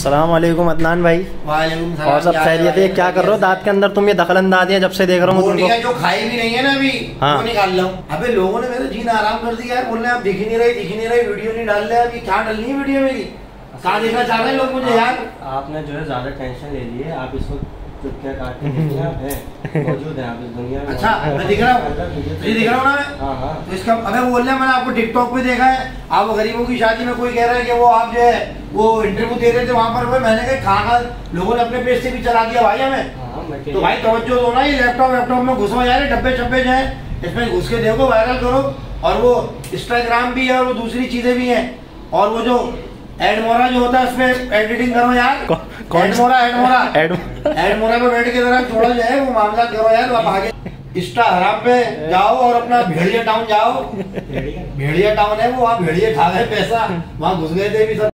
सलामकुम अदनान भाई। और सब खैरियत है? क्या कर रहे हो? दांत के अंदर तुम ये दखल अंदाज है जब से देख रहा हूँ तुमको। जो खाई भी नहीं है ना अभी हाँ। वो निकाल लो। अबे लोगों ने मेरे जीना आराम कर दिया है बोल रहे आप दिख ही नहीं रही दिख ही नहीं रही वीडियो नहीं डाल रहे अभी क्या डालनी है वीडियो मेरी? कहाँ देखना चाह रहे हैं लोग मुझे यार। आपने जो है ज़्यादा टेंशन ले लिया है आप इसको चुटकिया काट के मौजूद हैं आप इस दुनिया में अच्छा मैं दिख रहा हूँ। दिख रहा हूँ ना मैं? हाँ हाँ। तो इसका अबे बोल रहे मैंने आपको टिकटॉक पे देखा है। आप वो गरीबों की शादी में कोई कह रहा है कि वो आप जो है वो इंटरव्यू दे रहे थे वहाँ पर वो मैंने कहा कहाँ कहाँ लोगों ने अपने पेज से भी चला दिया भाई हमें। हाँ तो भाई तवज्जो दो ना ये लैपटॉप लैपटॉप में घुसो यार ये डब्बे छब्बे जो है इसमें घुस के देखो वायरल करो। और वो इंस्टाग्राम भी है और वो दूसरी चीज़ें भी हैं। और वो जो एडमोरा जो होता है उसमें एडिटिंग करो यार। कौन एडमोरा एडमोरा एडमोरा पे बैठ के जरा थोड़ा जो है वो मामला करो यार आप आगे। इंस्टा हराम पे जाओ और अपना भेड़िया टाउन जाओ। भेड़िया? टाउन है वो वहाँ भेड़िया खा गए पैसा वहाँ घुस गए थे भी सब।